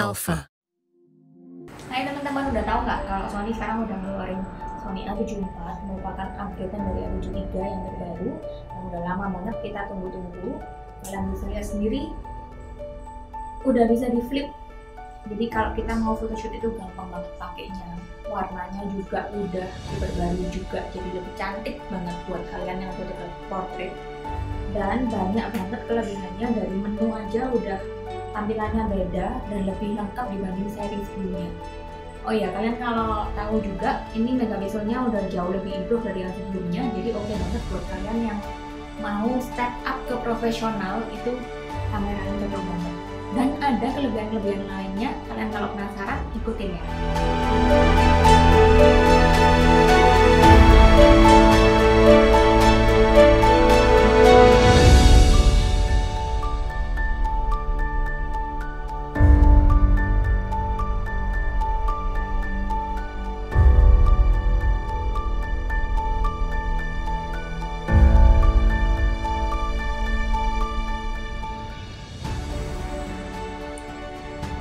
Alpha. Hai teman-teman, udah tahu nggak kalau Sony sekarang udah ngeluarin Sony A74 merupakan upgradean dari A73 yang terbaru yang udah lama banget kita tunggu-tunggu. Kalian bisa sendiri, udah bisa di flip. Jadi kalau kita mau photoshoot itu gampang banget pakainya. Warnanya juga udah diperbarui juga, jadi lebih cantik banget buat kalian yang fotografer portrait. Dan banyak banget kelebihannya dari menu aja udah tampilannya beda dan lebih lengkap dibanding seri sebelumnya. Oh ya, kalian kalau tahu juga ini megapikselnya udah jauh lebih improve dari yang sebelumnya, jadi oke okay banget buat kalian yang mau step up ke profesional itu kamera ini cocok banget. Dan ada kelebihan-kelebihan lainnya, kalian kalau penasaran ikutin ya.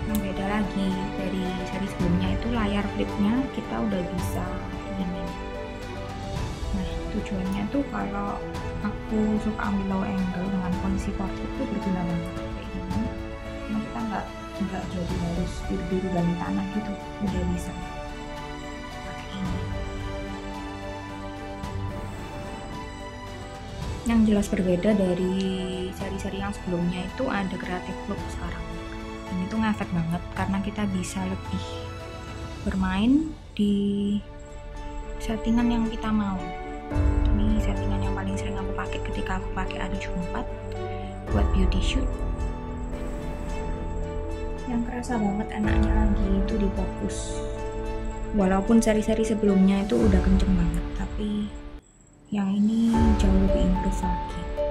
Yang beda lagi. Dari seri sebelumnya itu layar flipnya kita udah bisa ini. Nah tujuannya tuh kalau aku suka ambil low angle dengan kondisi portrait itu berguna banget kayak gini. Karena kita nggak nggak jadi harus biru-biru dari tanah gitu. Udah bisa. Yang jelas berbeda dari seri-seri yang sebelumnya itu ada creative look sekarang itu ngefek banget karena kita bisa lebih bermain di settingan yang kita mau. Ini settingan yang paling sering aku pakai ketika aku pakai A74 buat beauty shoot. Yang kerasa banget enaknya lagi itu di fokus. Walaupun seri-seri sebelumnya itu udah kenceng banget tapi yang ini jauh lebih improve lagi